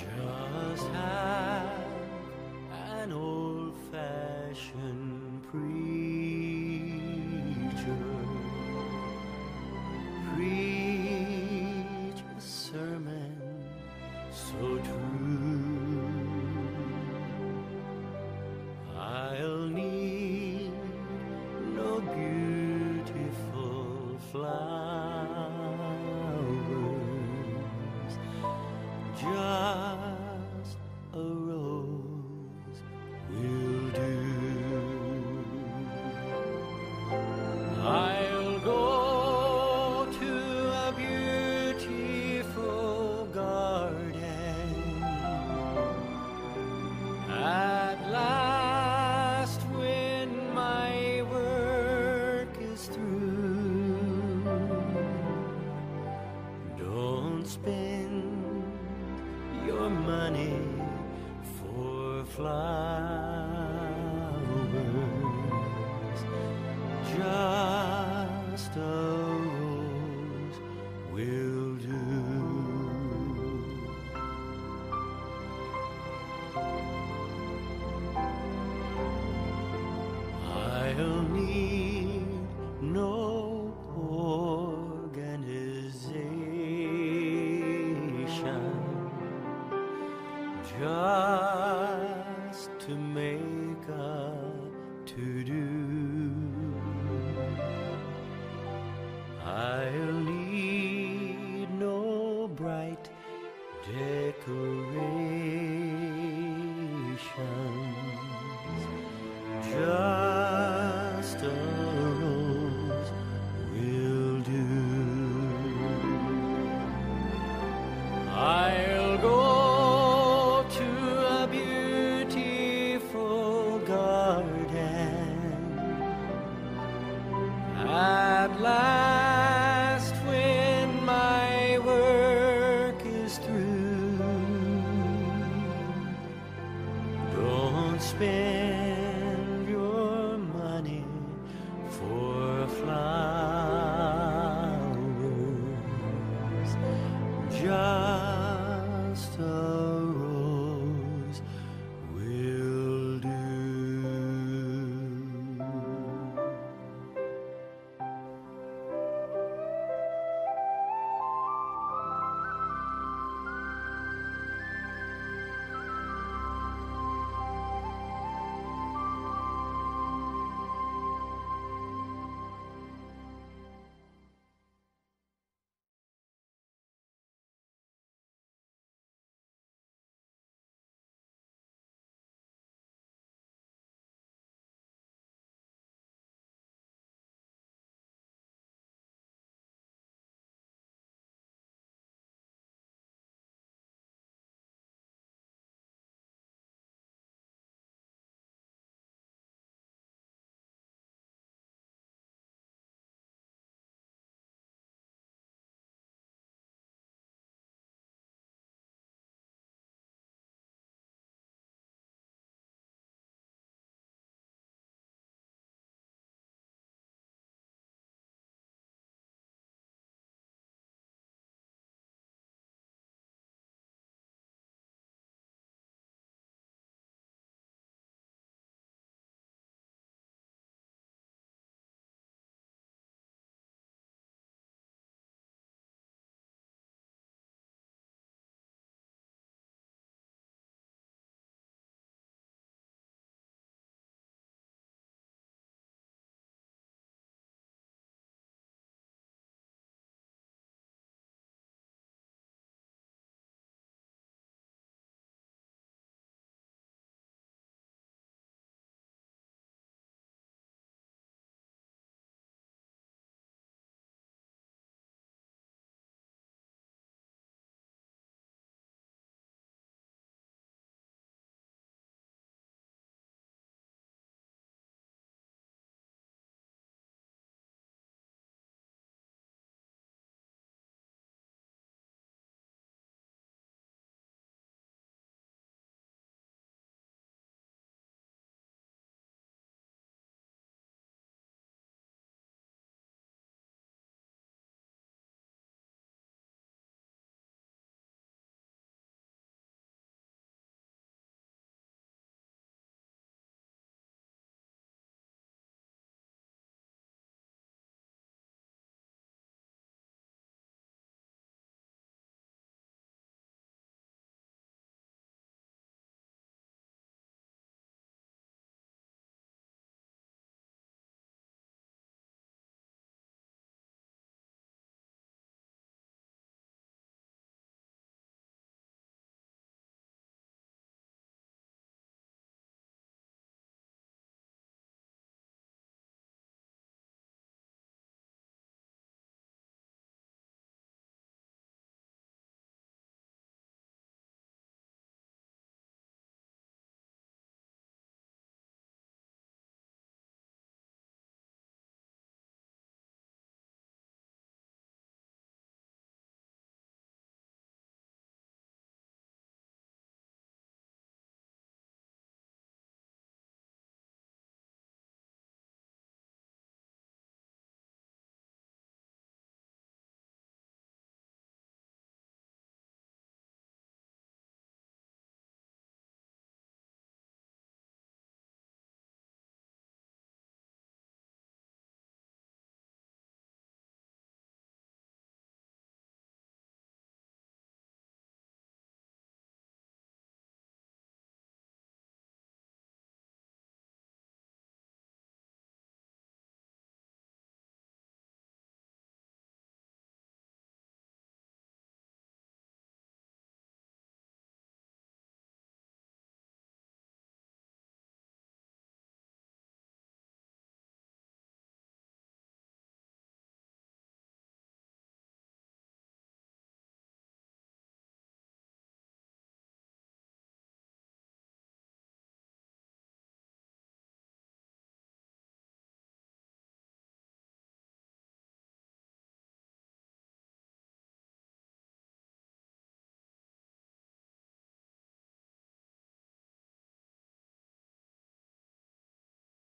Just have just a money for flowers. Just a rose will do. Yeah.